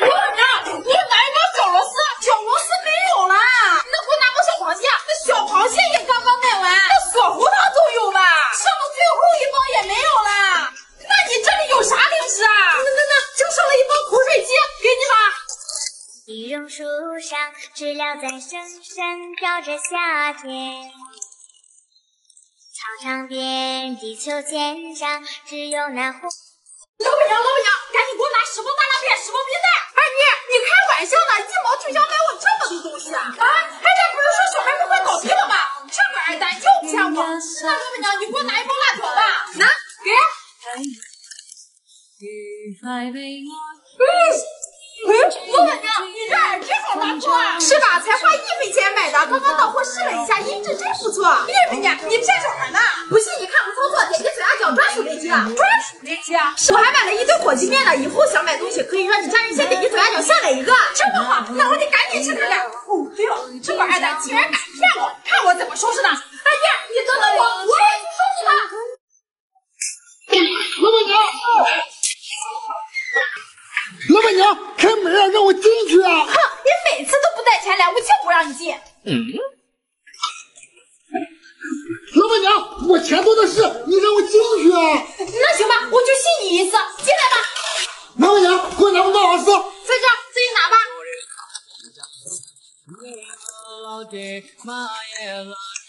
老板娘，你拿一包小螺丝，小螺丝没有了。那给我拿包小螃蟹，那小螃蟹也刚刚卖完。那锁喉糖总有吧？剩的最后一包也没有了。那你这里有啥零食啊？那那那就剩了一包口水鸡，给你吧。一榕树上，知了在声声叫着夏天。操场边，地球肩上，只有那红。老板娘，老板娘，辣片，十包冰袋。二妮，你开玩笑呢？一毛就想买我这么多东西啊？啊，二蛋不是说小卖部快倒闭了吗？这个二蛋又骗我。那老板娘，你给我拿一包辣条吧。拿，给。嗯。哎，老板娘，你这耳机好拿错啊！是吧？才花一分钱买的，刚刚到货试了一下，音质真不错。玉美呢？你骗小孩呢？不信你看我操作，点击左下角专属链接，专我还买了一堆火鸡面呢，以后想买东西可以让你家人先点击左下角下载一个。这么好，那我得赶紧去看看。哦，对了，这个二蛋竟然敢骗我，看我怎么收拾他！哎呀，你等等我，我也去收拾他。老板娘。老板娘，开门啊，让我进去啊！哼，你每次都不带钱来，我就不让你进。嗯。老板娘，我钱多的是，你让我进去啊！那行吧，我就信你一次，进来吧。老板娘，给我拿包大螺丝，在这，自己拿吧。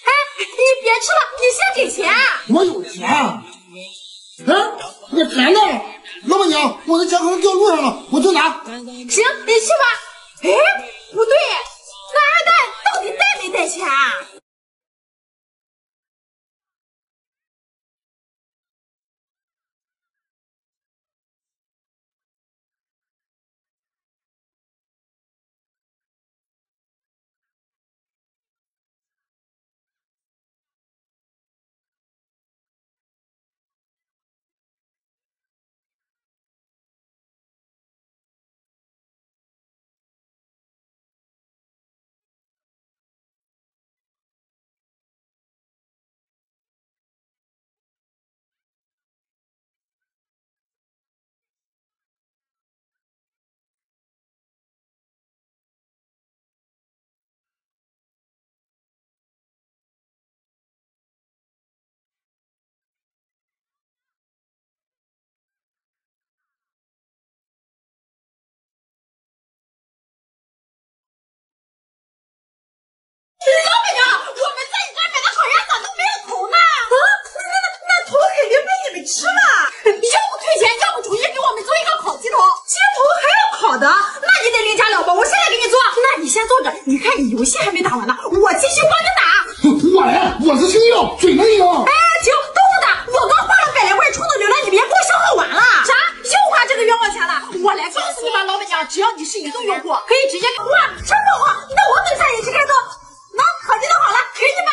哎，你别吃了，你先给钱。我有钱。哎，我钱呢？老板娘，我的钱可能掉路上了，我去拿。行，你去吧。哎，不对，那二蛋到底带没带钱？老游戏还没打完呢，我继续帮你打。我来，我是星耀，准能赢。哎，停，都不打，我刚花了百来块充的流量，你别给我消耗完了。啥？又花这个冤枉钱了？我来告诉你吧，老板娘，只要你是移动用户，可以直接哇，这么好，那我等下也去开通。能烤鸡都好了，给你吧。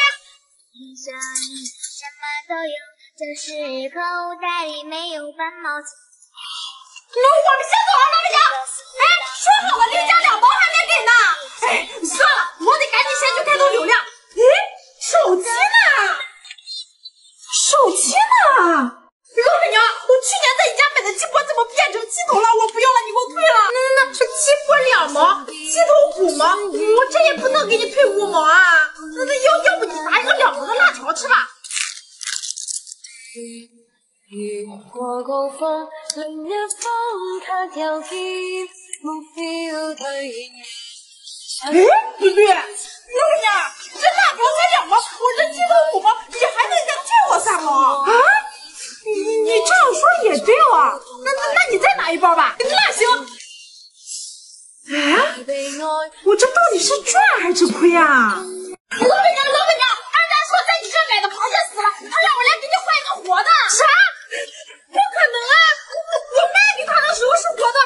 什么都有，就是口袋里没有半毛钱。那我们先走了，老板娘。哎，说好了另加两包还没给呢。哎，算了，我得赶紧先去开通流量。哎，手机呢？手机呢？哎，不对，老板娘，这辣条才两毛，我这鸡头五毛，你还能再退我三毛啊？你你这样说也对啊，那那那你再拿一包吧，那行。哎，我这到底是赚还是亏啊？老板娘，老板娘，二蛋说在你这买的螃蟹死了，他让我来给你换一个活的。啥？不可能啊！我我卖给他的时候是活的，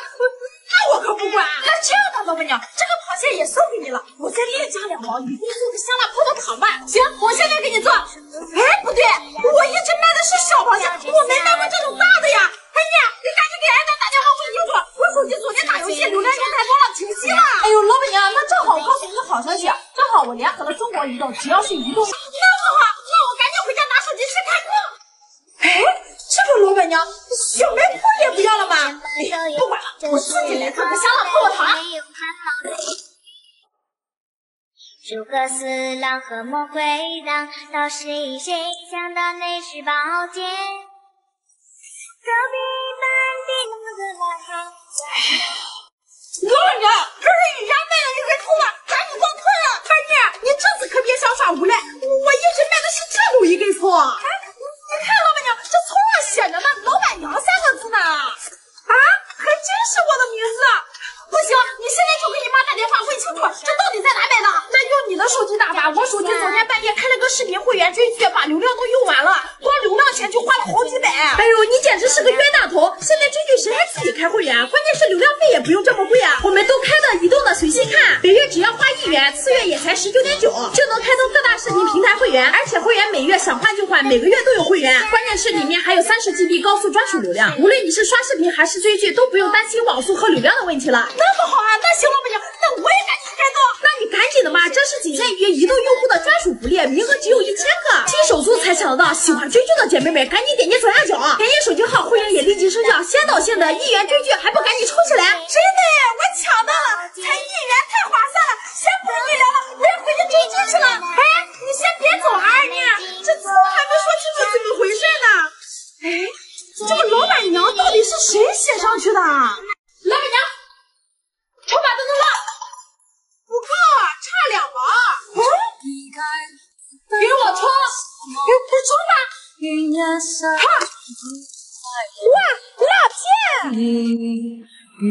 那我可不管。那这样吧，老板娘，这个螃蟹也送给你了，我再另加两毛，一共做个香辣泡腾汤吧。行，我现在给你做。哎，不对，我一直卖的是小螃蟹，我没卖过这种大的呀。哎呀，你赶紧给艾达打电话问清楚，我手机昨天打游戏流量用太多了，停机了。哎呦，老板娘，那正好我告诉你个好消息，正好我联合了中国移动，只要是移动，那么好，那我赶紧回家拿手机去开课。老板娘，小卖铺也不要了吗？哎，不管了，我自己来看。可香了，泡泡糖。诸葛四郎和魔回荡，到谁谁想到那是宝剑？隔壁班的那个男孩。老板娘，可是人家卖的一根头发，赶紧光退了。二妮，你这次可别想耍无赖，我一直卖的是这种一根葱。哎，你看老板娘，这葱上写着呢，老板娘三个字呢。啊，还真是我的名字。不行，你现在就给你妈打电话问清楚，这到底在哪买的？那用你的手机打吧，我手机昨天半夜开了个视频会员追剧，把流量都用完了，光流量钱就花了好几百。哎呦，你简直是个冤大头！现在追剧谁还自己开会员？关键是流量费也不用这么贵啊！我们都开的移动的随心看，每月只要花一元，次月也才十九点九，就能开通各大视频平台会员，而且会员每月想换就换，每个月都有会员。关键是里面还有三十 GB 高速专属流量，无论你是刷视频还是追剧，都不用担心网速和流量的问题了。那么好啊，那行了，不行，那我也赶。的嘛，这是仅限于移动用户的专属福利，名额只有一千个，新手速才抢得到。喜欢追剧的姐妹们，赶紧点击左下角，点击手机号，会员也立即生效，先到先得，一元追剧还不赶紧冲起来？真的，我抢到了，才一元太划算了，先不跟你聊了，我要回去追剧去了。哎，你先别走啊，二妮，这字还没说清楚怎么回事呢？哎，这个老板娘到底是谁写上去的？老板娘。筹码都能了，不够，差两毛。嗯，给我抽，给不抽吧。哈，哇，辣片。愉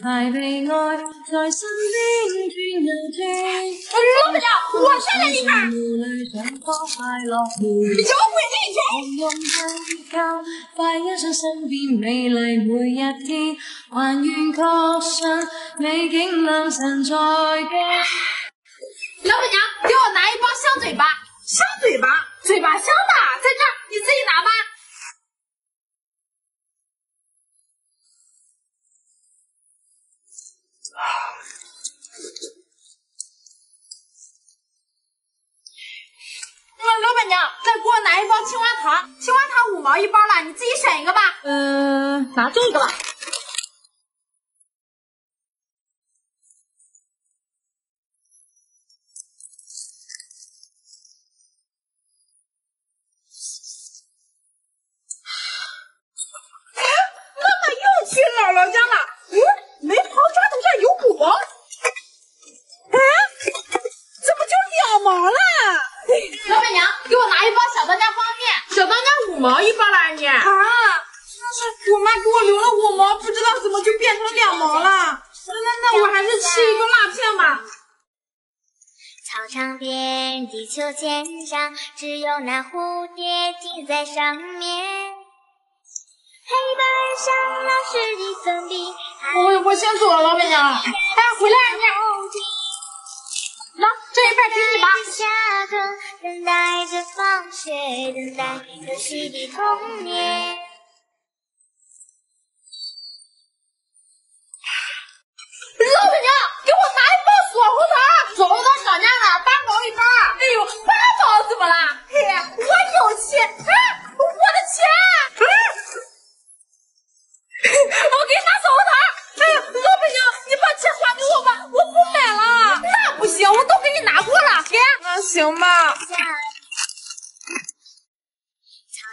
快被爱在身边转又转，老板娘，我站在里面。摇滚这一用心靠，快。欣赏身边美丽每一天，还愿确信美景良辰在肩。再给我拿一包青蛙糖，青蛙糖五毛一包了，你自己选一个吧。嗯，拿这个吧。五毛一包了，你啊？那是我妈给我留了五毛，不知道怎么就变成两毛了。那那那我还是吃一个辣片吧。操场边，地球肩上，只有那蝴蝶停在上面。黑板上老师的粉笔。我我先走了，老板娘。哎，回来你。那这一半给你吧。下课，等待着放学，等待游戏的童年。老板娘，给我拿一包锁喉糖，锁喉糖涨价了，八毛一包。哎呦，八毛怎么了？嘿，我有钱，哎，我的钱。我给你拿锁喉糖。哎呀，老板娘，你把钱还给我吧，我不买了。那不行，我都给你拿过了，给。那行吧。操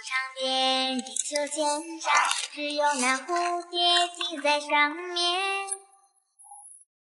场边，地球肩上，只有那蝴蝶停在上面。